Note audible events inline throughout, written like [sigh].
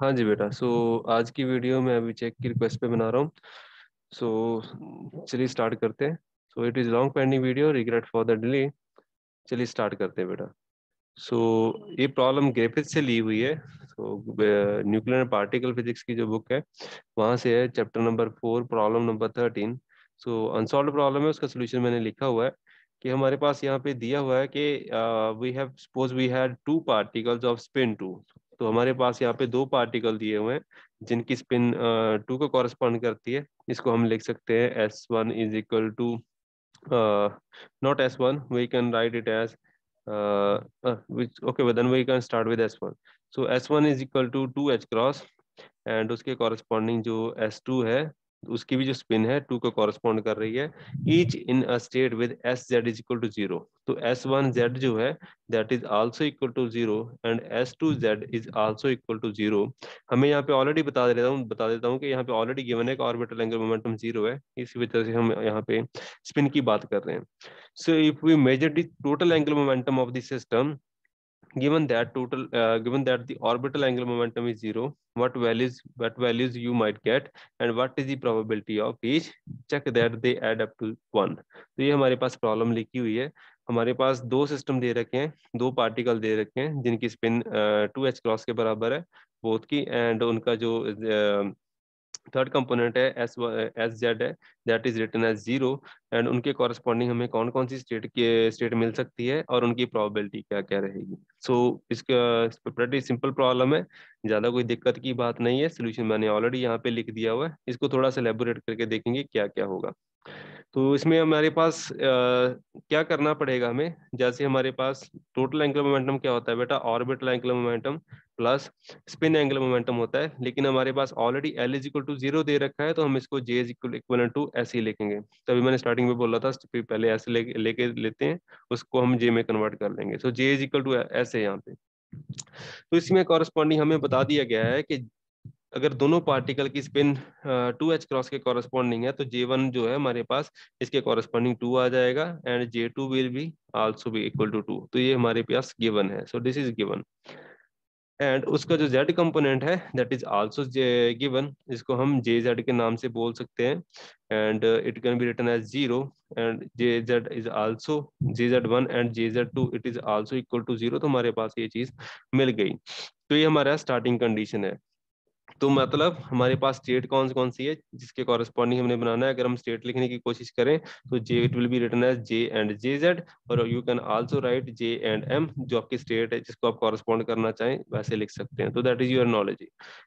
हाँ जी बेटा सो so, आज की वीडियो में अभी चेक की रिक्वेस्ट पे बना रहा हूँ। सो so, चलिए स्टार्ट करते हैं। So it is long pending video regret for the delay चलिए स्टार्ट करते हैं बेटा। सो so, ये प्रॉब्लम ग्रेफिथ से ली हुई है। सो न्यूक्लियर पार्टिकल फिजिक्स की जो बुक है वहाँ से है chapter number four problem number thirteen so unsolved problem है उसका सोल्यूशन मैंने लिखा हुआ है कि हमारे पास यहाँ पे दिया हुआ है कि we have suppose we had two particles of spin two तो हमारे पास यहाँ पे दो पार्टिकल दिए हुए हैं, जिनकी स्पिन टू को कॉरेस्पॉन्ड करती है। इसको हम लिख सकते हैं S one is equal to not S one we can write it as okay we can start with S one so S one is equal to two H cross and उसके corresponding जो S two है उसकी भी जो spin है to को correspond कर रही है each in a state with S Z is equal to zero तो एस वन जेड जो है that is also equal to zero and S two Z is also equal to zero हमें यहाँ पे ऑलरेडी बता देता हूँ, बता देता हूँ कि यहाँ पे ऑलरेडी गिवन है ऑर्बिटल एंगल मोमेंटम ज़ीरो है। इसी वजह से हम यहाँ पे स्पिन की बात कर रहे हैं। So if we measure the total angle momentum of the system given that total uh, given that the orbital angular momentum is zero what values what values you might get and what is the probability of each check that they add up to one तो ये हमारे पास problem लिखी हुई है हमारे पास दो system दे रखे हैं दो पार्टिकल दे रखे हैं जिनकी स्पिन टू एच क्रॉस के बराबर है बोथ की एंड उनका जो uh, थर्ड कंपोनेंट है एस एस जेड है that is written as zero and उनके कॉरेस्पॉन्डिंग हमें कौन कौन सी स्टेट के स्टेट मिल सकती है और उनकी प्रोबेबिलिटी क्या क्या रहेगी। सो so, इसका सिंपल प्रॉब्लम है ज़्यादा कोई दिक्कत की बात नहीं है सोल्यूशन मैंने ऑलरेडी यहाँ पे लिख दिया हुआ है। इसको थोड़ा सा लेबोरेट करके देखेंगे क्या क्या होगा। तो इसमें हमारे पास आ, क्या करना पड़ेगा हमें? जैसे हमारे पास टोटल एंगुलर मोमेंटम क्या होता है बेटा? Orbital angular momentum plus spin angular momentum होता है। लेकिन हमारे पास already L is equal to zero दे रखा है तो हम इसको J is equal equal to ऐसे ही लिखेंगे। तभी मैंने स्टार्टिंग में बोला था पहले ऐसे लेके लेके लेते हैं उसको हम जे में कन्वर्ट कर लेंगे। So J is equal to ऐसे यहाँ पे। तो इसमें कॉरेस्पॉन्डिंग हमें बता दिया गया है कि अगर दोनों पार्टिकल की स्पिन टू एच क्रॉस के कॉरेस्पॉन्डिंग है तो जे वन जो है हमारे पास, इसके कॉरेस्पॉन्डिंग टू आ जाएगा and J two will be also be equal to two तो ये हमारे पास गिवन है। So this is given and उसका जो z कंपोनेंट है दैट इज़ आल्सो गिवन इसको हम जे जेड के नाम से बोल सकते हैं। And it can be written as zero and J Z is also J Z one and J Z two it is also equal to zero तो हमारे पास ये चीज़ मिल गई। तो ये हमारा स्टार्टिंग कंडीशन है। तो मतलब हमारे पास स्टेट कौन कौन सी है, जिसके कॉरेस्पॉन्डिंग हमने बनाना है, अगर हम स्टेट लिखने की कोशिश करें तो J it will be written as J and J Z और you can also write J and M जो आपकी स्टेट है, जिसको आप कॉरेस्पॉन्ड करना चाहें, वैसे लिख सकते हैं। तो दैट इज़ योर नॉलेज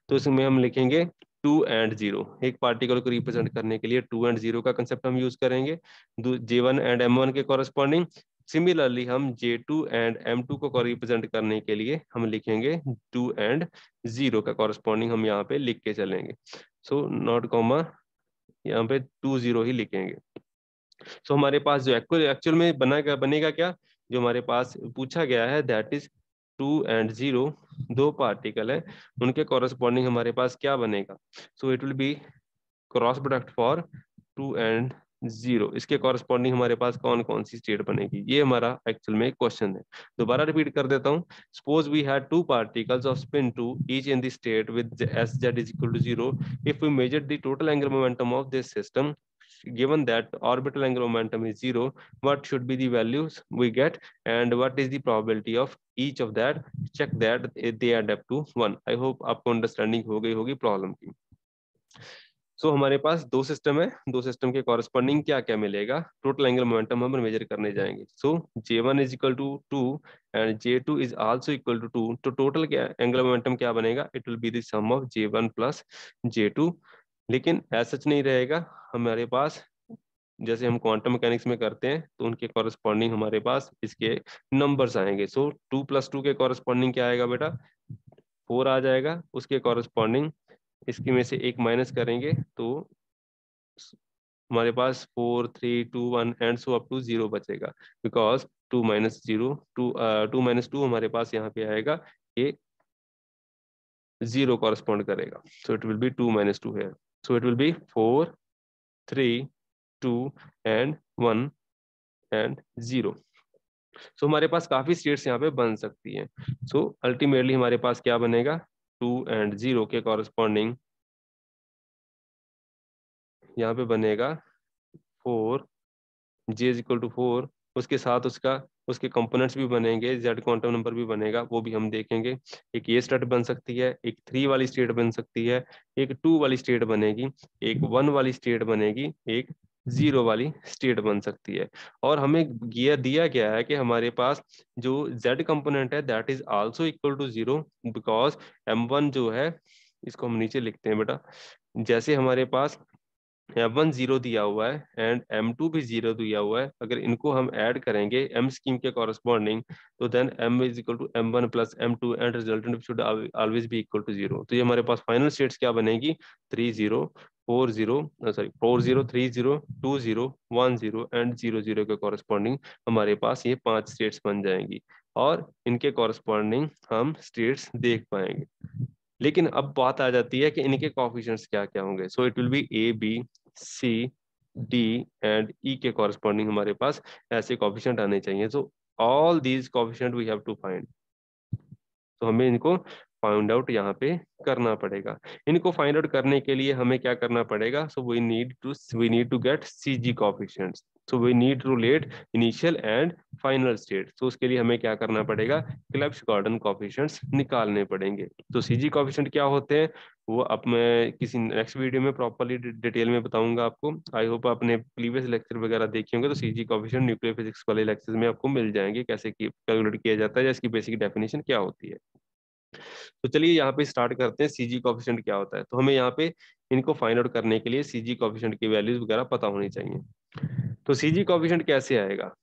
तो इसमें हम लिखेंगे टू एंड ज़ीरो एक पार्टिकल को रिप्रेजेंट करने के लिए टू एंड ज़ीरो का कंसेप्ट हम यूज़ करेंगे। J one and M one के कॉरेस्पॉन्डिंग सिमिलरली हम J2 एंड M2 को रिप्रेजेंट करने के लिए हम लिखेंगे टू एंड ज़ीरो का कॉरेस्पॉन्डिंग हम यहाँ पे लिख के चलेंगे। सो नॉट कॉमा यहाँ पे टू ज़ीरो ही लिखेंगे। सो so, हमारे पास जो एक्चुअल में बना क्या बनेगा क्या? जो हमारे पास पूछा गया है that is two and zero दो पार्टिकल है उनके कॉरेस्पॉन्डिंग हमारे पास क्या बनेगा? So it will be cross product for two and zero. इसके कॉरेस्पॉन्डिंग हमारे पास कौन कौन सी स्टेट बनेगी? ये हमारा एक्चुअल में क्वेश्चन है। दोबारा रिपीट कर देता हूँ। Suppose we had two particles of spin two each in the state with S Z is equal to zero if we measure the total angle momentum of this system given that orbital angular momentum is zero, what should be the values we get? And what is the probability of each of that? Check that they add up to one. I hope आपको understanding हो गई होगी problem की। सो so, हमारे पास दो system है। दो system के कॉरेस्पॉन्डिंग क्या क्या मिलेगा? टोटल एंगल मोमेंटम हम मेजर करने जाएँगे। So J one is equal to two and J two is also equal to two तो टोटल क्या एंगल मोमेंटम क्या बनेगा? It will be the sum of J one plus J two लेकिन ऐसा नहीं रहेगा। हमारे पास जैसे हम क्वांटम मैकेनिक्स में करते हैं तो उनके कॉरेस्पॉन्डिंग हमारे पास इसके नंबर्स आएँगे। सो टू प्लस टू के कॉरेस्पॉन्डिंग क्या आएगा बेटा? फोर आ जाएगा। उसके कॉरेस्पॉन्डिंग इसकी में से एक माइनस करेंगे तो हमारे पास four three two one and so up to zero बचेगा। Because two minus zero two two minus two हमारे पास यहाँ पे आएगा, ये ज़ीरो कॉरेस्पॉन्ड करेगा। So it will be two minus two है so it will be four three two and one and zero सो हमारे पास काफ़ी स्टेट्स यहाँ पे बन सकती हैं। सो अल्टीमेटली हमारे पास क्या बनेगा? टू एंड ज़ीरो के कॉरेस्पॉन्डिंग यहाँ पे बनेगा four J is equal to four उसके साथ उसका, उसके कंपोनेंट्स भी बनेंगे जेड क्वांटम नंबर भी बनेगा, वो भी हम देखेंगे। एक ये स्टेट बन सकती है, एक थ्री वाली स्टेट बन सकती है, एक टू वाली स्टेट बनेगी, एक वन वाली स्टेट बनेगी, एक ज़ीरो वाली स्टेट बन सकती है। और हमें गिया दिया गया है कि हमारे पास जो z कंपोनेंट है that is also equal to zero because m1 जो है, इसको हम नीचे लिखते हैं बेटा। जैसे हमारे पास एम वन ज़ीरो दिया हुआ है एंड एम टू भी ज़ीरो दिया हुआ है, अगर इनको हम ऐड करेंगे एम स्कीम के कॉरस्पॉन्डिंग तो then M is equal to M one plus M two and resultant should always be equal to zero तो ये हमारे पास फाइनल स्टेट्स क्या बनेगी? Three zero four zero sorry four zero three zero two zero one zero and zero zero के corresponding हमारे पास ये पाँच स्टेट्स बन जाएँगी और इनके कॉरेस्पॉन्डिंग हम स्टेट्स देख पाएँगे। लेकिन अब बात आ जाती है कि इनके कॉफिशंट्स क्या क्या होंगे। So it will be A B C D and E के कॉरेस्पॉन्डिंग हमारे पास ऐसे कॉफिशेंट आने चाहिए। So all these coefficient we have to find तो हमें इनको फाइंड आउट यहाँ पे करना पड़ेगा। इनको फाइंड आउट करने के लिए हमें क्या करना पड़ेगा? So we need to we need to get C G coefficients so we need to let initial and final state तो उसके लिए हमें क्या करना पड़ेगा? क्लब्स गार्डन कॉफिशेंट्स निकालने पड़ेंगे। तो सीजी कॉफिशेंट क्या होते हैं? वो अब मैं किसी नेक्स्ट वीडियो में प्रॉपरली डिटेल में बताऊँगा आपको। आई होप आपने प्रीवियस लेक्चर वगैरह देखे होंगे तो सीजी कॉफिशेंट न्यूक्लियर फिजिक्स वाले लेक्चर में आपको मिल जाएँगे, कैसे कैलकुलेट किया जाता है या इसकी बेसिक डेफिनेशन क्या होती है। तो चलिए यहाँ पे स्टार्ट करते हैं सीजी कॉफिशेंट क्या होता है? तो हमें यहाँ पे इनको फाइंड आउट करने के लिए सीजी कॉफिशेंट की वैल्यूज़ वगैरह पता होनी चाहिए। तो सीजी कॉफिशेंट कैसे आएगा?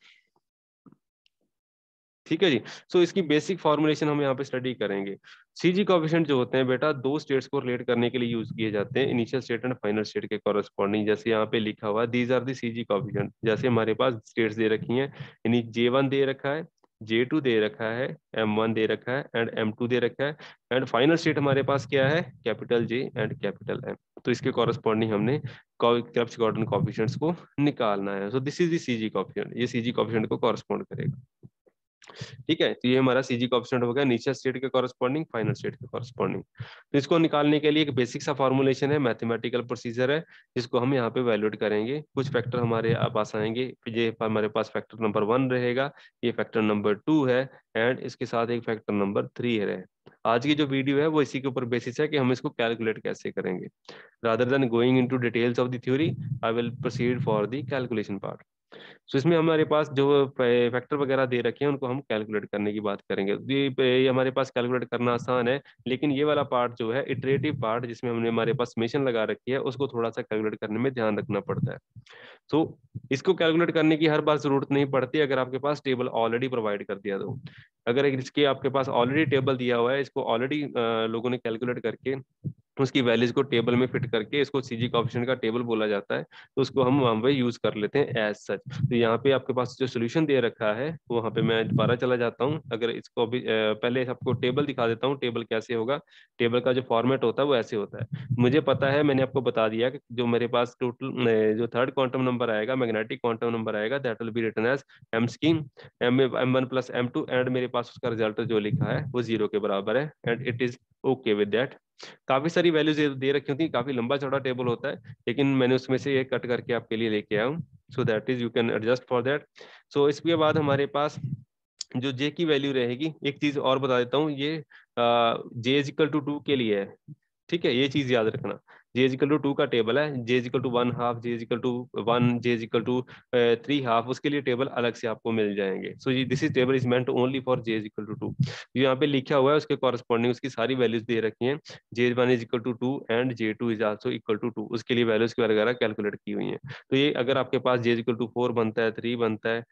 ठीक है जी? सो so, इसकी बेसिक फॉर्मुलेशन हम यहाँ पे स्टडी करेंगे। सीजी कॉफिशेंट जो होते हैं बेटा दो स्टेट्स को रिलेट करने के लिए यूज़ किए जाते हैं initial state and final state के कॉरेस्पॉन्डिंग जैसे यहाँ पे लिखा हुआ these are the CG coefficient जैसे हमारे पास स्टेट्स दे रखी हैं यानी जे वन दे रखा है जे टू दे रखा है एम वन दे रखा है एंड एम टू दे रखा है एंड फाइनल स्टेट हमारे पास क्या है? Capital J and capital M तो इसके कॉरेस्पॉन्डिंग हमने क्रप्स गॉर्डन को निकालना है। So this is the C G coefficient ये सी जी कॉफिशेंट को कॉरेस्पॉन्ड करेगा। ठीक है? तो ये हमारा सीजी कॉफिशेंट हो गया, नीचे स्टेट के कॉरेस्पॉन्डिंग फाइनल स्टेट के कॉरेस्पॉन्डिंग तो इसको निकालने के लिए एक बेसिक सा फॉर्मुलेशन है मैथमेटिकल प्रोसीजर है, जिसको हम यहाँ पे वैल्यूट करेंगे। कुछ फैक्टर हमारे पास आएँगे ये हमारे पास फैक्टर नंबर वन रहेगा, ये फैक्टर नंबर टू है एंड इसके साथ एक फैक्टर नंबर थ्री है। आज की जो वीडियो है, वो इसी के ऊपर बेसिस है कि हम इसको कैलकुलेट कैसे करेंगे। Rather than going into details of the theory I will proceed for the calculation part so इसमें हमारे पास जो फैक्टर वगैरह दे रखे हैं, उनको हम कैलकुलेट करने की बात करेंगे। ये हमारे पास कैलकुलेट करना आसान है, लेकिन ये वाला पार्ट जो है इटरेटिव पार्ट जिसमें हमने हमारे पास मेशन लगा रखी है, उसको थोड़ा सा कैलकुलेट करने में ध्यान रखना पड़ता है। सो इसको कैलकुलेट करने की हर बार ज़रूरत नहीं पड़ती अगर आपके पास टेबल ऑलरेडी प्रोवाइड कर दिया तो। अगर इसके आपके पास ऑलरेडी टेबल दिया हुआ है, इसको ऑलरेडी लोगों ने कैलकुलेट करके उसकी वैल्यूज़ को टेबल में फिट करके इसको सीजी कॉफिशन का टेबल बोला जाता है तो उसको हम वहाँ पे यूज़ कर लेते हैं एज सच तो यहाँ पे आपके पास जो सोल्यूशन दे रखा है वहाँ पे मैं दोबारा चला जाता हूँ। अगर इसको अभी पहले आपको टेबल दिखा देता हूँ टेबल कैसे होगा? टेबल का जो फॉर्मेट होता है, वो ऐसे होता है। मुझे पता है, मैंने आपको बता दिया कि जो मेरे पास टोटल जो थर्ड क्वांटम नंबर आएगा मैग्नेटिक क्वांटम नंबर आएगा that will be written as M scheme M M one plus M two and मेरे पास उसका रिज़ल्ट जो लिखा है, वो ज़ीरो के बराबर है and it is okay with that काफ़ी सारी वैल्यूज़ दे रखी होती है काफ़ी लंबा चौड़ा टेबल होता है, लेकिन मैंने उसमें से ये कट करके आपके लिए लेके आया हूँ। So that is you can adjust for that so इसके बाद हमारे पास जो जे की वैल्यू रहेगी, एक चीज़ और बता देता हूँ, ये जे इजिकल टू टू के लिए है। ठीक है, ये चीज़ याद रखना। जे इजिकल टू टू का टेबल है। J equal to one half J equal to one J equal to three half उसके लिए टेबल अलग से आपको मिल जाएँगे। So this is table is meant only for J equal to two यहाँ पे लिखा हुआ है, उसके कॉरेस्पॉन्डिंग उसकी सारी वैल्यूज़ दे रखी हैं। J one is equal to two and J two is also equal to two उसके लिए वैल्यूज़ वगैरह कैलकुलेट की हुई है। तो ये, अगर आपके पास जे इजिकल टू फोर बनता है थ्री बनता है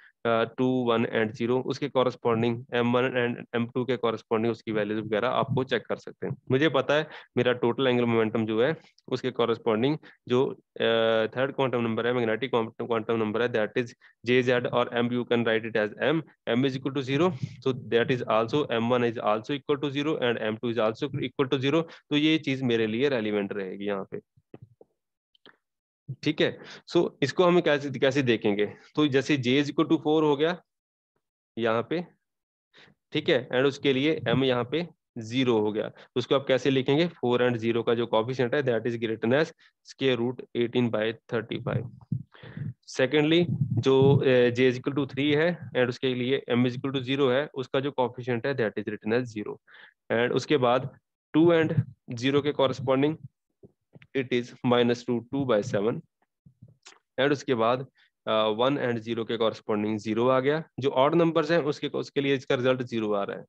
टू वन एंड ज़ीरो उसके corresponding M one and M two के कॉरेस्पॉन्डिंग उसकी वैल्यूज़ वगैरह आपको चेक कर सकते हैं। मुझे पता है, मेरा टोटल एंगल मोमेंटम जो है उसके कॉरेस्पॉन्डिंग जो थर्ड क्वांटम नंबर है मैग्नेटिक क्वांटम नंबर है दैट इज़ जे जेड और M you can write it as M M is equal to zero so that is also M one is also equal to zero and M two is also equal to zero तो ये चीज़ मेरे लिए relevant रहेगी यहाँ पे। ठीक है? सो so, इसको हम कैसे कैसे देखेंगे? तो जैसे J is equal to four हो गया यहाँ पे। ठीक है? एंड उसके लिए एम यहाँ पे ज़ीरो हो गया। तो उसको आप कैसे लिखेंगे? फोर एंड ज़ीरो का जो कॉफिशियंट है, that is greater as square root eighteen by thirty five. Secondly, जो J is equal to three है, एंड उसके लिए M is equal to zero है, उसका जो कॉफिशियंट है, that is return as zero. And उसके बाद टू एंड ज़ीरो के corresponding, it is minus two two by seven. And उसके बाद वन एंड ज़ीरो के कॉरेस्पॉन्डिंग ज़ीरो आ गया। जो ऑड नंबर्स हैं, उसके उसके लिए इसका रिज़ल्ट ज़ीरो आ रहा है।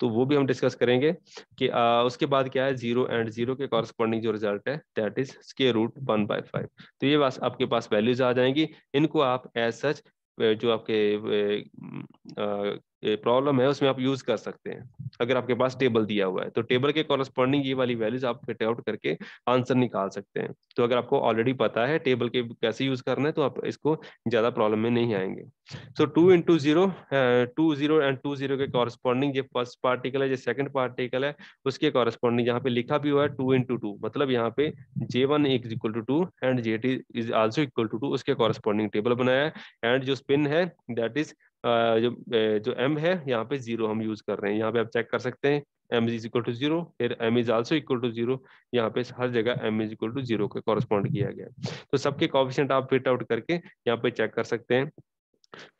तो वो भी हम डिस्कस करेंगे कि आ, उसके बाद क्या है? ज़ीरो एंड ज़ीरो के कॉरस्पॉन्डिंग जो रिज़ल्ट है दैट इज़ स्के रूट वन बाय फाइव तो ये बस आपके पास वैल्यूज़ आ जाएँगी। इनको आप एज सच जो आपके प्रॉब्लम है, उसमें आप यूज़ कर सकते हैं। अगर आपके पास टेबल दिया हुआ है तो टेबल के कॉरस्पॉन्डिंग ये वाली वैल्यूज़ आप फिट आउट करके आंसर निकाल सकते हैं। तो अगर आपको ऑलरेडी पता है टेबल के कैसे यूज़ करना है तो आप इसको ज़्यादा प्रॉब्लम में नहीं आएँगे। So two into zero two zero and two zero के कॉरस्पॉन्डिंग ये फ़र्स्ट पार्टिकल है जो सेकंड पार्टिकल है, उसके कॉरस्पॉन्डिंग यहाँ पे लिखा भी हुआ है टू इंटू टू मतलब यहाँ पे J one is equal to two and J T is also equal to two उसके कॉरस्पॉन्डिंग टेबल बनाया है। एंड जो स्पिन है दैट इज़ जो जो एम है, यहाँ पे ज़ीरो हम यूज़ कर रहे हैं। यहाँ पे आप चेक कर सकते हैं M is equal to zero फिर m is also equal to zero यहाँ पे हर जगह M is equal to zero के कॉरस्पॉन्ड किया गया। तो सबके कॉफिशेंट आप फिट आउट करके यहाँ पे चेक कर सकते हैं।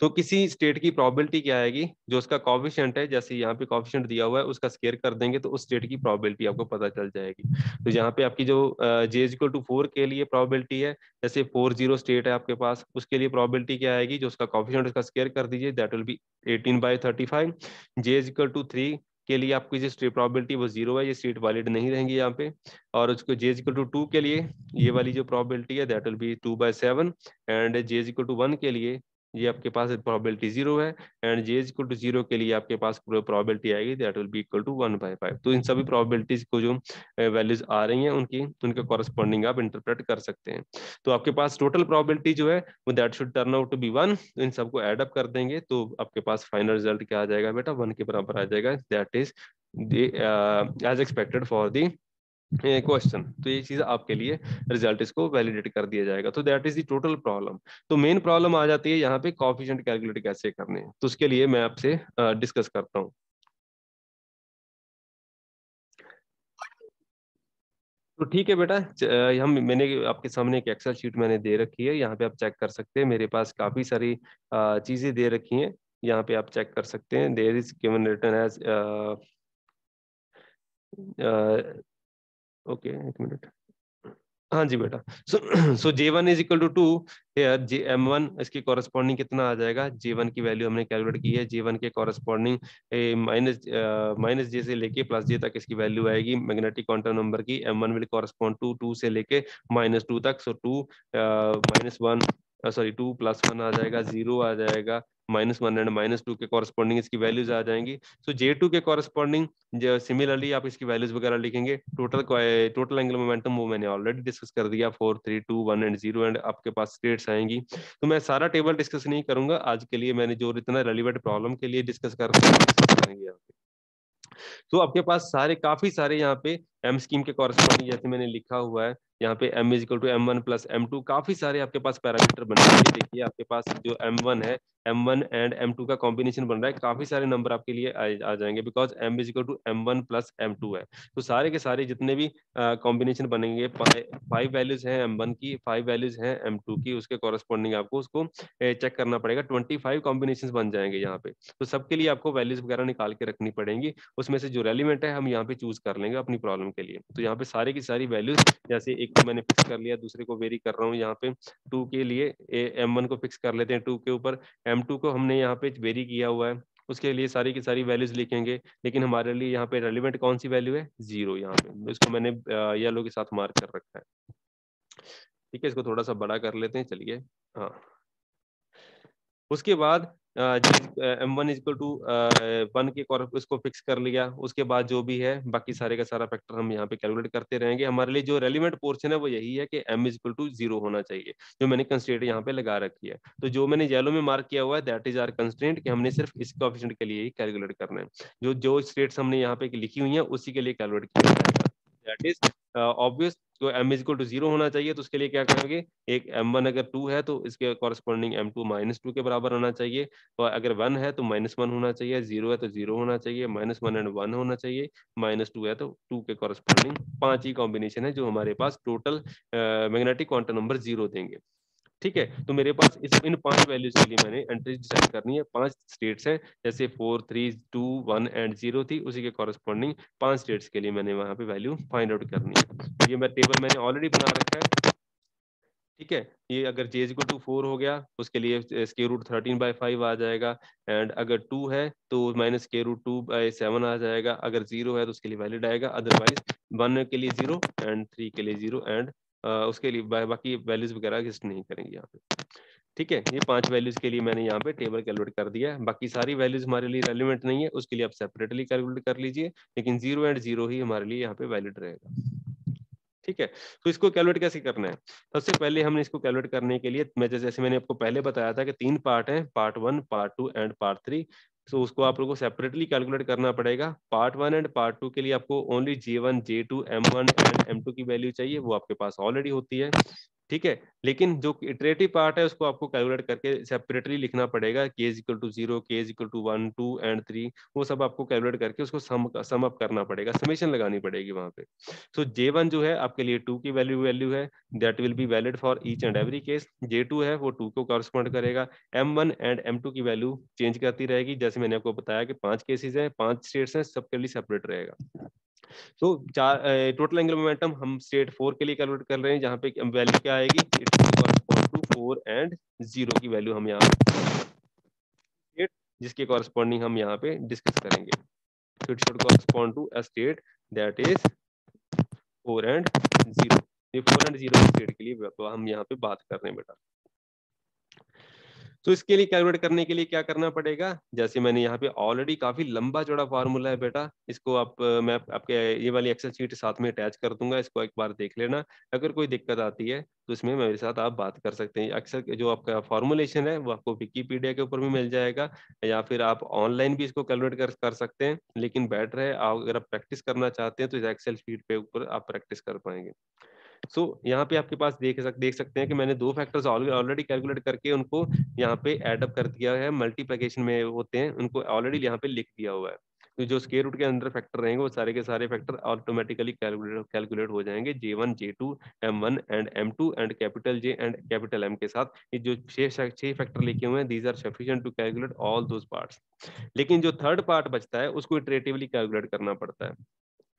तो किसी स्टेट की प्रोबेबिलिटी क्या आएगी? जो उसका कॉफिशियंट है, जैसे यहाँ पे कॉफिशियंट दिया हुआ है, उसका स्केयर कर देंगे तो उस स्टेट की प्रोबेबिलिटी आपको पता चल जाएगी। तो यहाँ पे आपकी जो जे इक्वल टू फोर के लिए प्रोबेबिलिटी है, जैसे फोर ज़ीरो स्टेट है आपके पास, उसके लिए प्रॉबिलिटी क्या आएगी? जो उसका कॉफिशियंट उसका स्केयर कर दीजिए that will be eighteen by thirty five J equal to three के लिए आपकी जो स्टेट प्रॉबिलिटी वो ज़ीरो है, ये स्टेट वैलिड नहीं रहेंगी यहाँ पे। और उसको जे इक्वल टू टू के लिए, ये वाली जो प्रॉबिलिटी है that will be two by seven and J two one के लिए ये आपके पास प्रोबेबिलिटी ज़ीरो है and J equal to zero के लिए आपके पास प्रोबेबिलिटी आएगी that will be equal to one by five तो इन सभी प्रोबेबिलिटीज को जो वैल्यूज़ आ रही हैं, उनकी उनके कॉरस्पॉन्डिंग आप इंटरप्रेट कर सकते हैं। तो आपके पास टोटल प्रोबेबिलिटी जो है, वो that should turn out to be one तो इन सबको एडअप कर देंगे तो आपके पास फाइनल रिज़ल्ट क्या आ जाएगा बेटा? वन के बराबर आ जाएगा that is as expected for the question तो ये चीज़ आपके लिए रिज़ल्ट इसको वैलिडेट कर दिया जाएगा। तो that is the total problem तो मेन प्रॉब्लम आ जाती है यहाँ पे कॉफिशियंट कैलकुलेट कैसे करने तो उसके लिए मैं आपसे डिस्कस करता हूँ। तो ठीक है बेटा हम, मैंने आपके सामने एक एक्सेल शीट मैंने दे रखी है। यहाँ पे आप चेक कर सकते हैं। मेरे पास काफ़ी सारी चीज़ें दे रखी हैं। यहाँ पे आप चेक कर सकते हैं। There is given return as okay एक मिनट हाँ जी बेटा। So so J one is equal to two here J M one इसकी कॉरेस्पॉन्डिंग कितना आ जाएगा? जे वन की वैल्यू हमने कैलकुलेट की है। जे वन के कॉरेस्पॉन्डिंग माइनस माइनस जे से लेके प्लस जे तक इसकी वैल्यू आएगी। मैग्नेटिक क्वांटम नंबर की M one will correspond to two से लेके माइनस टू तक। So two minus one sorry two plus one आ जाएगा ज़ीरो आ जाएगा minus one and minus two के कॉरस्पॉन्डिंग इसकी वैल्यूज़ आ जाएँगी। सो जे टू के कॉरस्पॉन्डिंग सिमिलरली आप इसकी वैल्यूज़ वगैरह लिखेंगे। टोटल टोटल एंगल मोमेंटम वो मैंने ऑलरेडी डिस्कस कर दिया four three two one and zero and आपके पास स्टेट्स आएँगी। तो मैं सारा टेबल डिस्कस नहीं करूँगा। आज के लिए मैंने जो इतना रेलिवेंट प्रॉब्लम के लिए डिस्कस कर रहा तो आपके पास सारे, काफ़ी सारे यहाँ पे एम स्कीम के कॉरस्पॉन्डिंग जैसे मैंने लिखा हुआ है। यहाँ पे m is equal to M one plus M two काफ़ी सारे आपके पास पैरामीटर बने हैं। देखिए आपके पास जो m1 है m1 एंड m2 का कॉम्बिनेशन बन रहा है काफ़ी सारे नंबर आपके लिए आ, आ जाएँगे because m is equal to M one plus M two है। तो सारे के सारे जितने भी कॉम्बिनेशन बनेंगे फाइव वैल्यूज़ हैं m1 की फाइव वैल्यूज़ हैं m2 की उसके कॉरस्पॉन्डिंग आपको उसको चेक करना पड़ेगा। ट्वेंटी फाइव कॉम्बिनेशन बन जाएँगे यहाँ पे। तो सबके लिए आपको वैल्यूज़ वगैरह निकाल के रखनी पड़ेंगी। उसमें से जो रेलिवेंट है हम यहाँ पे चूज़ कर लेंगे अपनी प्रॉब्लम के लिए। तो यहाँ पे सारे की सारी वैल्यूज़ जैसे एक को मैंने फिक्स कर लिया, दूसरे को वेरी कर रहा हूँ यहाँ पे। टू के लिए एम वन को फिक्स कर लेते हैं, टू के ऊपर। एम टू को हमने यहाँ पे वेरी किया हुआ है। उसके लिए सारी की सारी वैल्यूज़ लिखेंगे, लेकिन हमारे लिए यहाँ पे रेलिवेंट कौन सी वैल्यू है? ज़ीरो यहाँ पे। इसको मैंने येलो के साथ मार्क कर रखा है। ठीक है, इसको थोड़ा सा बड़ा कर लेते हैं, चलिए। हाँ। उसके बाद M one is equal to one के इसको फिक्स कर लिया। उसके बाद जो भी है, बाकी सारे का सारा फैक्टर हम यहाँ पे कैलकुलेट करते रहेंगे। हमारे लिए जो रेलिवेंट पोर्शन है, वो यही है कि एम इजक्ल टू ज़ीरो होना चाहिए, जो मैंने कंस्टेंट यहाँ पे लगा रखी है। तो जो मैंने येलो में मार्क किया हुआ है दैट इज़ आर कंस्टेंट कि हमने सिर्फ़ इस कॉफिशेंट के लिए ही कैलकुलेट करना है। जो जो स्टेट्स हमने यहाँ पे लिखी हुई है, उसी के लिए कैलकुलेट किया जाएगा। दैट इज़ ऑब्वियस तो M is equal to zero होना चाहिए तो उसके लिए क्या करेंगे? एक एम वन अगर टू है तो इसके corresponding M two minus two के बराबर होना चाहिए। तो अगर वन है तो माइनस वन होना चाहिए। ज़ीरो है तो ज़ीरो होना चाहिए। माइनस वन एंड वन होना चाहिए। माइनस टू है तो टू के कॉरस्पॉन्डिंग पाँच ही कॉम्बिनेशन है जो हमारे पास total magnetic quantum number zero देंगे। ठीक है? तो मेरे पास इस, इन पाँच वैल्यूज़ के लिए मैंने एंट्रीज डिसाइड करनी है। पाँच स्टेट्स हैं, जैसे four three two one and zero थी, उसी के कॉरेस्पॉन्डिंग पाँच स्टेट्स के लिए मैंने वहाँ पे वैल्यू फाइंड आउट करनी है। ये मैं टेबल मैंने ऑलरेडी बना रखा है। ठीक है? ये अगर जे इज़ टू फोर हो गया, उसके लिए स्के रूट थर्टीन बाई फाइव आ जाएगा एंड अगर टू है तो माइनस के रूट टू बाई सेवन आ जाएगा। अगर ज़ीरो है तो उसके लिए वैलिड आएगा। अदरवाइज़ वन के लिए ज़ीरो एंड थ्री के लिए ज़ीरो एंड उसके लिए बाकी वैल्यूज़ वगैरह एग्जिस्ट नहीं करेंगे यहाँ पे। ठीक है, ये पाँच वैल्यूज़ के लिए मैंने यहाँ पे टेबल कैलकुलेट कर दिया है। बाकी सारी वैल्यूज़ हमारे लिए रेलिवेंट नहीं है, उसके लिए आप सेपरेटली कैलकुलेट कर लीजिए, लेकिन ज़ीरो एंड ज़ीरो ही हमारे लिए यहाँ पे वैलिड रहेगा। ठीक है तो इसको कैलकुलेट कैसे करना है? सबसे पहले हमने इसको कैलकुलेट करने के लिए, मैं जैसे मैंने आपको पहले बताया था कि तीन पार्ट है part one part two and part three तो उसको आप लोगों को सेपरेटली कैलकुलेट करना पड़ेगा। Part one and part two के लिए आपको only J one J two M one and M two की वैल्यू चाहिए, वो आपके पास ऑलरेडी होती है। ठीक है? लेकिन जो इटरेटिव पार्ट है, उसको आपको कैलकुलेट करके सेपरेटली लिखना पड़ेगा K is equal to zero K is equal to one two and three वो सब आपको कैलकुलेट करके उसको सम सम अप करना पड़ेगा समेशन लगानी पड़ेगी वहाँ पे। सो जे वन जो है, आपके लिए टू की वैल्यू वैल्यू है that will be valid for each and every case J two है, वो टू को कॉरस्पॉन्ड करेगा M one and M two की वैल्यू चेंज करती रहेगी, जैसे मैंने आपको बताया कि पाँच केसेज है, पाँच स्टेट्स हैं, सबके लिए सेपरेट रहेगा। तो चार टोटल एंगल मोमेंटम हम स्टेट फोर के लिए कैलकुलेट कर रहे हैं, जहाँ पे वैल्यू क्या आएगी? टू फोर एंड ज़ीरो की वैल्यू हम यहाँ जिसके कॉरेस्पॉन्डिंग हम यहाँ पे डिस्कस करेंगे। so it should correspond to a state that is 4 and 0 ये 4 and 0 स्टेट के लिए तो हम यहाँ पे बात कर रहे हैं बेटा। तो इसके लिए कैलकुलेट करने के लिए क्या करना पड़ेगा? जैसे मैंने यहाँ पे ऑलरेडी काफ़ी लंबा चौड़ा फार्मूला है बेटा इसको आप मैं आपके ये वाली एक्सेल शीट साथ में अटैच कर दूँगा इसको एक बार देख लेना अगर कोई दिक्कत आती है तो इसमें मेरे साथ आप बात कर सकते हैं। अक्सर जो आपका फॉर्मुलेशन है वो आपको विकीपीडिया के ऊपर भी मिल जाएगा या फिर आप ऑनलाइन भी इसको कैलकुलेट कर, कर सकते हैं लेकिन बेटर है अगर आप प्रैक्टिस करना चाहते हैं तो इस एक्सेल शीट पे ऊपर आप प्रैक्टिस कर पाएँगे। सो so, यहाँ पे आपके पास देख सक देख सकते हैं कि मैंने दो फैक्टर्स ऑलरेडी कैलकुलेट करके उनको यहाँ पे एडअप कर दिया है। मल्टीप्लीकेशन में होते हैं उनको ऑलरेडी यहाँ पे लिख दिया हुआ है। तो जो स्केयर रूट के अंदर फैक्टर रहेंगे वो सारे के सारे फैक्टर ऑटोमेटिकली कैलकुलेट कैलकुलेट हो जाएँगे। J one J two M one and M two and capital J and capital M के साथ। ये जो छह छह फैक्टर लिखे हुए हैं these are sufficient to calculate all those parts लेकिन जो थर्ड पार्ट बचता है उसको इटरेटिवली कैलकुलेट करना पड़ता है।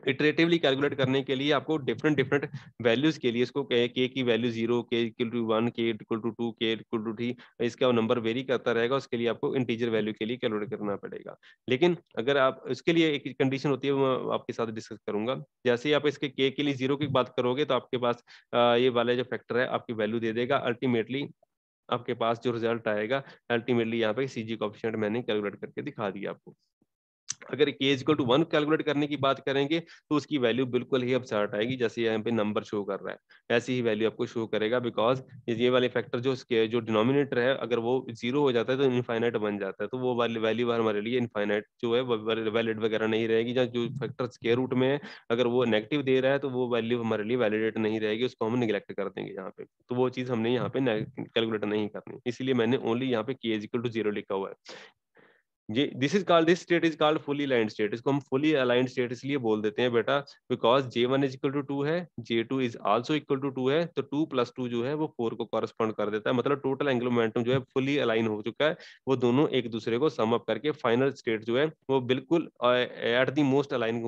इटरेटिवली कैलकुलेट करने के लिए आपको डिफरेंट डिफरेंट वैल्यूज़ के लिए इसको के, के की value zero K equal to one K equal to two K equal to three इसका नंबर वेरी करता रहेगा उसके लिए आपको इंटीजर वैल्यू के लिए कैलकुलेट करना पड़ेगा। लेकिन अगर आप इसके लिए एक कंडीशन होती है वो आपके साथ डिस्कस करूँगा। जैसे ही आप इसके के के लिए ज़ीरो की बात करोगे तो आपके पास ये वाला जो फैक्टर है आपकी वैल्यू दे देगा। अल्टीमेटली आपके पास जो रिज़ल्ट आएगा अल्टीमेटली यहाँ पे सी जी मैंने कैलकुलेट करके दिखा दिया आपको। अगर के इक्वल टू वन कैलकुलेट करने की बात करेंगे तो उसकी वैल्यू बिल्कुल ही अपसार्ट आएगी, जैसे यहाँ पे नंबर शो कर रहा है। ऐसी ही वैल्यू आपको शो करेगा बिकॉज़ ये वाले फैक्टर जो उसके, जो डिनोमिनेटर है, अगर वो ज़ीरो हो जाता है तो इनफाइनाइट बन जाता है। तो वो वाली वैल्यू हमारे लिए इनफाइनाइट जो है वैलिड वगैरह नहीं रहेगी, जहाँ जो फैक्टर स्केयर रूट में है, अगर वो नेगेटिव दे रहा है तो वो वैल्यू हमारे लिए वैलिडेट नहीं रहेगी, उसको हम निगलेक्ट कर देंगे यहाँ पे। तो वो चीज़ हमने यहाँ पे कैलकुलेट नहीं करनी। इसलिए मैंने ओनली यहाँ पे के इक्वल टू ज़ीरो लिखा हुआ है। ये this is called this state is called fully aligned state इसको हम फुली अलाइंड स्टेट इसलिए बोल देते हैं बेटा because J one is equal to two है J two is also equal to two है तो टू प्लस टू जो है, वो फोर को कॉरस्पॉन्ड कर देता है। मतलब टोटल एंगुलर मोमेंटम जो है फुली अलाइन हो चुका है, वो दोनों एक दूसरे को सम अप करके फाइनल स्टेट जो है, वो बिल्कुल एट दी मोस्ट अलाइन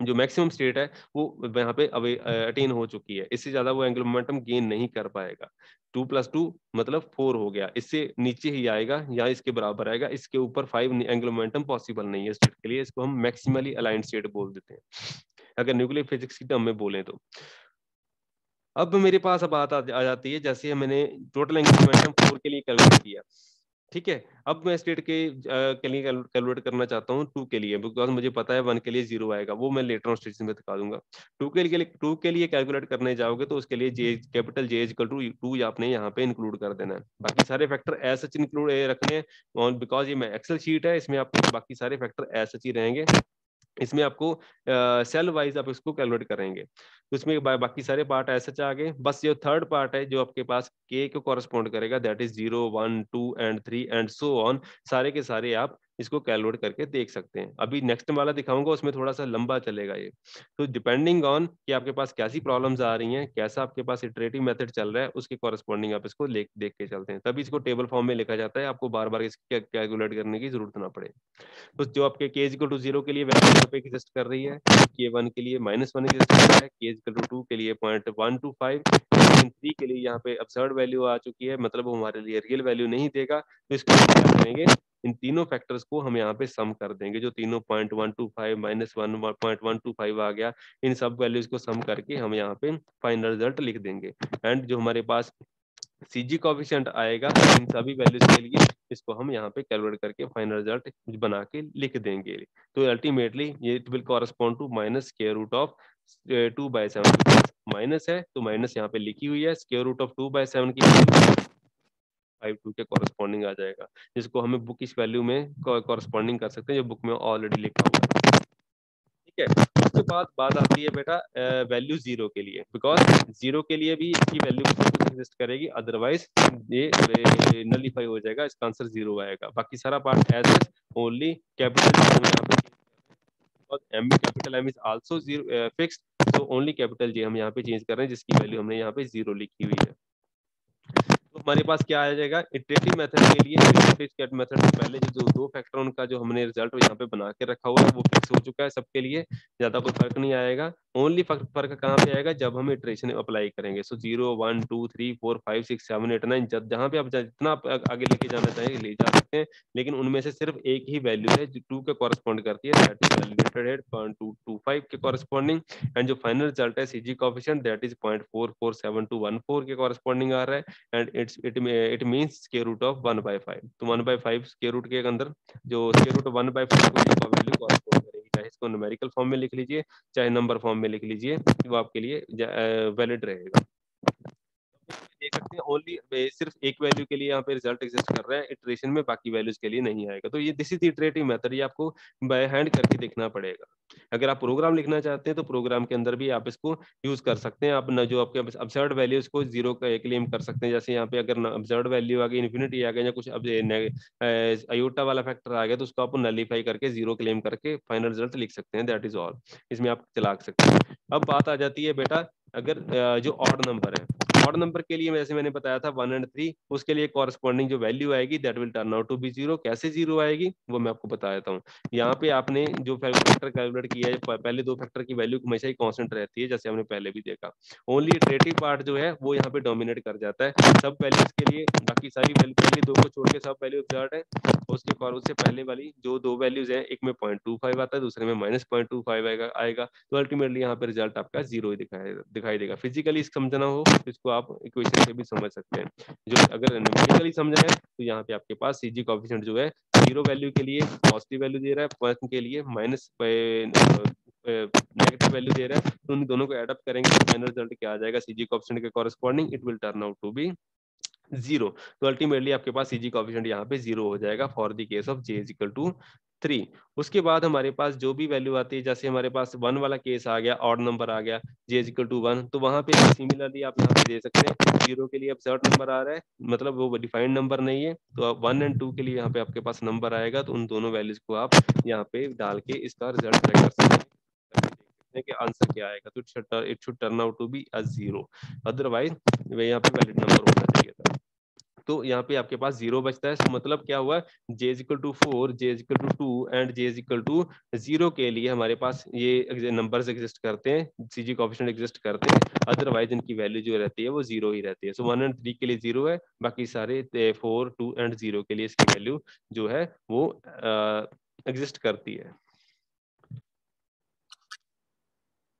जो मैक्सिमम स्टेट है, वो यहाँ पे अटेन हो चुकी है। इससे ज़्यादा वो एंगुलर मोमेंटम गेन नहीं कर पाएगा। टू प्लस टू मतलब फोर हो गया। इससे नीचे ही आएगा, या इसके बराबर आएगा। इसके ऊपर फाइव एंगल मोमेंटम पॉसिबल नहीं है स्टेट के लिए। इसको हम मैक्सिमली अलाइंट स्टेट बोल देते हैं। अगर न्यूक्लियर फिजिक्स की टर्म में बोले तो। अब मेरे पास अब बात आ जाती है। जैसे मैंने टोटल एंगल मोमेंटम फोर के लिए कैलकुलेट किया। ठीक है, अब मैं स्टेट के के लिए कैलकुलेट करना चाहता हूँ टू के लिए, बिकॉज़ मुझे पता है वन के लिए ज़ीरो आएगा, वो मैं लेटर ऑन स्टेशन में दिखा दूँगा। टू के लिए, टू के लिए कैलकुलेट करने जाओगे तो उसके लिए J, capital J as two two आपने यहाँ पे इंक्लूड कर देना है। बाकी सारे फैक्टर एस सच इंक्लूड रखने बिकॉज़ ये मैं एक्सल शीट है, इसमें आपको बाकी सारे फैक्टर एस सच ही रहेंगे। इसमें आपको सेल वाइज आप इसको कैलकुलेट करेंगे। तो इसमें बा, बाकी सारे पार्ट ऐसे आ गए। बस जो थर्ड पार्ट है जो आपके पास के को कॉरेस्पॉन्ड करेगा that is zero one two and three and so on सारे के सारे आप इसको कैलकुलेट करके देख सकते हैं। अभी नेक्स्ट वाला दिखाऊँगा, उसमें थोड़ा सा लंबा चलेगा ये। तो डिपेंडिंग ऑन कि आपके पास कैसी प्रॉब्लम्स आ रही हैं, कैसा आपके पास इटरेटिव मेथड चल रहा है, उसके कॉरेस्पॉन्डिंग आप इसको ले, देख के चलते हैं। तभी इसको टेबल फॉर्म में लिखा जाता है, आपको बार बार इसको कैलकुलेट करने की ज़रूरत ना पड़े। तो जो आपके के इजिकल टू ज़ीरो के लिए वैल्यू पे एग्जिस्ट कर रही है के वन के लिए माइनस वन एग्जिस्ट कर रहा है के इजिकल टू टू के लिए point one two five three के लिए यहाँ पे अपसर्ड वैल्यू आ चुकी है मतलब वो हमारे लिए रियल वैल्यू नहीं देगा तो इसको करेंगे, इन तीनों फैक्टर्स को हम यहाँ पे सम कर देंगे, जो तीनों point one two five minus one point one two five आ गया, इन सब वैल्यूज़ को सम करके हम यहाँ पे फाइनल रिज़ल्ट लिख देंगे। एंड जो हमारे पास सीजी कॉफिशियंट आएगा, इन सभी वैल्यूज़ के लिए इसको हम यहाँ पे कैलकुलेट करके फाइनल रिज़ल्ट बना के लिख देंगे। तो अल्टीमेटली ये it will correspond to minus square root of two by seven minus है तो माइनस यहाँ पे लिखी हुई है square root of two by seven की फाइव टू के कॉरेस्पॉन्डिंग आ जाएगा। जिसको हमें बुक इस वैल्यू में कॉरेस्पॉन्डिंग कर सकते हैं, जो बुक में ऑलरेडी लिखा हुआ है। ठीक है? उसके बाद बात आती है बेटा वैल्यू ज़ीरो के लिए। बिकॉज़ ज़ीरो के लिए भी इसकी वैल्यू एग्जिस्ट करेगी अदरवाइज़ ये नलीफाई हो जाएगा, इसका आंसर ज़ीरो आएगा। बाकी सारा part as only capital M capital M is also zero fixed so only capital G हम यहाँ पे चेंज कर रहे हैं, जिसकी वैल्यू हमने यहाँ पे ज़ीरो लिखी हुई है। हमारे पास क्या आ जाएगा? इटरेटिव मेथड के लिए मेथड से पहले जो दो फैक्टर उनका जो हमने रिज़ल्ट यहाँ पे बना के रखा हुआ है, वो फिक्स हो चुका है सबके लिए, ज़्यादा कोई फ़र्क नहीं आएगा। ओनली फ़र्क कहाँ पे आएगा? जब हम इटरेशन अप्लाई करेंगे। So zero one two three four five six seven eight nine जहाँ पे आप जितना आगे लेके जाना चाहेंगे, ले जा सकते हैं, लेकिन उनमें से सिर्फ़ एक ही वैल्यू है जो टू के कॉरेस्पॉन्ड करती है that is validated point two two five के कॉरेस्पॉन्डिंग एंड जो फाइनल रिज़ल्ट है CG coefficient that is point four four seven two one four के कॉरेस्पॉन्डिंग आ रहा है and it's it it means square root of one by five तो one by five square root के अंदर, जो square root one by five को value correspond करेगी, चाहे इसको न्यूमेरिकल फॉर्म में लिख लीजिए, चाहे नंबर फॉर्म में लिख लीजिए, वो आपके लिए वैलिड रहेगा। हैं ओनली सिर्फ़ एक वैल्यू के लिए यहाँ पे रिज़ल्ट एग्जिस्ट कर रहा है इटरेशन में बाकी वैल्यूज़ के लिए नहीं आएगा। तो ये दिस इज़ इटरेटिव मेथड ये आपको बाय हैंड करके देखना पड़ेगा। अगर आप प्रोग्राम लिखना चाहते हैं तो प्रोग्राम के अंदर भी आप इसको यूज़ कर सकते हैं। आप न, जो आपके अपसर्ड वैल्यूज़ को ज़ीरो का क्लेम कर सकते हैं। जैसे यहाँ पे अगर अपसर्ड वैल्यू आ गई इन्फिनिटी आ गया या कुछ अयोटा वाला फैक्टर आ गया तो उसको आप नलीफाई करके ज़ीरो क्लेम करके फाइनल रिज़ल्ट लिख सकते हैं। दैट इज़ ऑल इसमें आप चला सकते हैं। अब बात आ जाती है बेटा, अगर जो ऑड नंबर है ऑड नंबर के लिए जैसे मैंने बताया था वन एंड थ्री उसके लिए कॉरेस्पॉन्डिंग जो वैल्यू आएगी that will turn out to be zero कैसे ज़ीरो आएगी, वो मैं आपको बता देता हूँ। यहाँ पे आपने जो फैक्टर कैलकुलेट किया है पहले दो फैक्टर की वैल्यू हमेशा ही कॉन्स्टेंट रहती है, जैसे हमने पहले भी देखा। ओनली इटरेटिव पार्ट जो है, वो यहाँ पे डोमिनेट कर जाता है। सब वैल्यूज़ के लिए, बाकी सारी वैल्यू पहले दो को छोड़ के सब वैल्यू ऑब्ज़र्व है। उसके बाद उससे पहले वाली जो दो वैल्यूज़ है, एक में पॉइंट टू फाइव आता है, दूसरे में माइनस पॉइंट टू फाइव आएगा आएगा। तो अल्टीमेटली यहाँ पे रिज़ल्ट आपका ज़ीरो ही दिखाई दिखाई देगा। फिजिकली समझना हो तो इसको आप इक्वेशन से भी समझ सकते हैं। जो अगर न्यूमेरिकली समझा है तो यहाँ पे आपके पास सीजी कॉफिशिएंट जो है ज़ीरो वैल्यू के लिए पॉजिटिव वैल्यू दे रहा है वन के लिए माइनस नेगेटिव वैल्यू दे रहा है। तो उन दोनों को एडअप करेंगे फाइनल रिज़ल्ट क्या आ जाएगा? सीजी कॉफिशिएंट के corresponding it will turn out to be zero. तो अल्टीमेटली आपके पास सीजी कॉफिशिएंट यहाँ पे ज़ीरो हो जाएगा for the case of J is equal to three उसके बाद हमारे पास जो भी वैल्यू आती है, जैसे हमारे पास वन वाला केस आ गया ऑड नंबर आ गया जे इक्वल टू वन तो वहाँ पे सिमिलरली आप यहाँ पे दे सकते हैं ज़ीरो के लिए अब सर्ट नंबर आ रहा है मतलब वो डिफाइंड नंबर नहीं है तो वन एंड टू के लिए यहाँ पे आपके पास नंबर आएगा तो उन दोनों वैल्यूज़ को आप यहाँ पे डाल के इसका रिज़ल्ट ट्राई कर सकते हैं। कि आंसर क्या आएगा तो it should turn out to be a zero otherwise यहाँ पे वैलिड नंबर होना तो यहाँ पे आपके पास ज़ीरो बचता है। मतलब क्या हुआ? J equal to four J equal to two and J equal to zero के लिए हमारे पास ये नंबर्स एग्जिस्ट करते हैं सीजी कॉफिशिएंट एग्जिस्ट करते हैं। अदरवाइज़ इनकी वैल्यू जो रहती है वो ज़ीरो ही रहती है। सो वन एंड थ्री के लिए ज़ीरो है, बाकी सारे फोर टू एंड ज़ीरो के लिए इसकी वैल्यू जो है वो एग्जिस्ट करती है।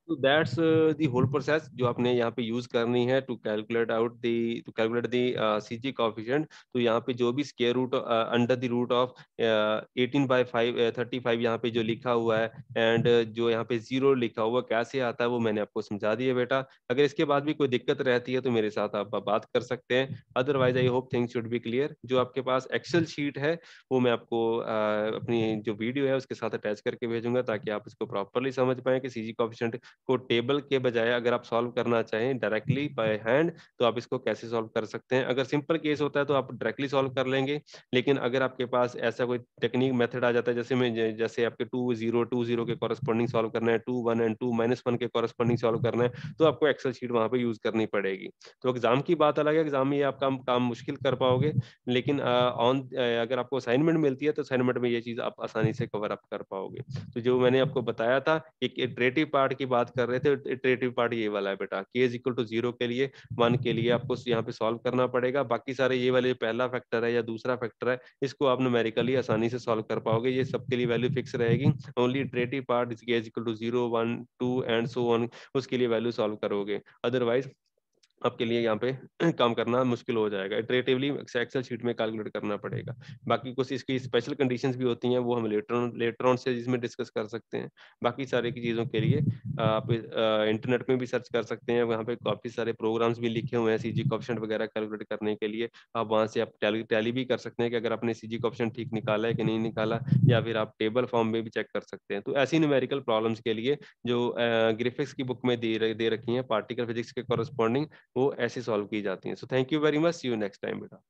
So that's uh, the whole process जो आपने यहाँ पे यूज़ करनी है to calculate out the to calculate the CG coefficient तो यहाँ पे जो भी square root under the root of 18 by 5 35 यहाँ पे जो लिखा हुआ है एंड जो यहाँ पे ज़ीरो लिखा हुआ कैसे आता है वो मैंने आपको समझा दिया बेटा। अगर इसके बाद भी कोई दिक्कत रहती है तो मेरे साथ आप बात कर सकते हैं। Otherwise I hope things should be clear जो आपके पास एक्सेल शीट है वो मैं आपको uh, अपनी जो वीडियो है उसके साथ अटैच करके भेजूँगा ताकि आप इसको प्रॉपरली समझ पाए कि सीजी कोएफिशिएंट को टेबल के बजाय अगर आप सॉल्व करना चाहें डायरेक्टली बाय हैंड तो आप इसको कैसे सॉल्व कर सकते हैं? अगर सिंपल केस होता है तो आप डायरेक्टली सॉल्व कर लेंगे, लेकिन अगर आपके पास ऐसा कोई टेक्निक, मेथड आ जाता है, जैसे मैं, जैसे आपके टू ज़ीरो टू ज़ीरो के कॉरस्पॉन्डिंग सॉल्व करना है, two one and two minus one के कॉरस्पॉन्डिंग सॉल्व करना है तो आपको एक्सेल शीट वहाँ पर यूज़ करनी पड़ेगी। तो एग्ज़ाम की बात अलग है, एग्ज़ाम में आप काम काम मुश्किल कर पाओगे, लेकिन ऑन अगर आपको असाइनमेंट मिलती है तो असाइनमेंट में ये चीज़ आप आसानी से कवर अप कर पाओगे। तो जो मैंने आपको बताया था, एक इटरेटिव पार्ट की बात कर रहे थे, इटरेटिव पार्ट ये वाला है बेटा के इज़ इक्वल टू ज़ीरो के लिए वन के लिए आपको यहाँ पे सॉल्व करना पड़ेगा। बाकी सारे ये वाले पहला फैक्टर है या दूसरा फैक्टर है, इसको आप नोमेरिकली आसानी से सॉल्व कर पाओगे। ये सबके लिए वैल्यू फिक्स रहेगी। Only iterative part is equal to zero one two and so one उसके लिए वैल्यू सॉल्व करोगे। अदरवाइज़ आपके लिए यहाँ पे [clears throat] काम करना मुश्किल हो जाएगा। इटरेटिवली एक्सेल शीट में कैलकुलेट करना पड़ेगा। बाकी कुछ इसकी स्पेशल कंडीशंस भी होती हैं, वो हम लेटर लेटर ऑन से इसमें डिस्कस कर सकते हैं। बाकी सारे की चीज़ों के लिए आप इंटरनेट में भी सर्च कर सकते हैं। वहाँ पे काफ़ी सारे प्रोग्राम्स भी लिखे हुए हैं सी जी वगैरह कैलकुलेट करने के लिए। आप वहाँ से आप टैली टैली भी कर सकते हैं कि अगर आपने सी जी ठीक निकाला है कि नहीं निकाला, या फिर आप टेबल फॉर्म में भी चेक कर सकते हैं। तो ऐसी न्यूमेरिकल प्रॉब्लम्स के लिए जो ग्रिफिक्स की बुक में दे रखी है पार्टिकल फिजिक्स के कॉरस्पॉन्डिंग वो ऐसे सॉल्व की जाती हैं। So thank you very much see you next time बेटा।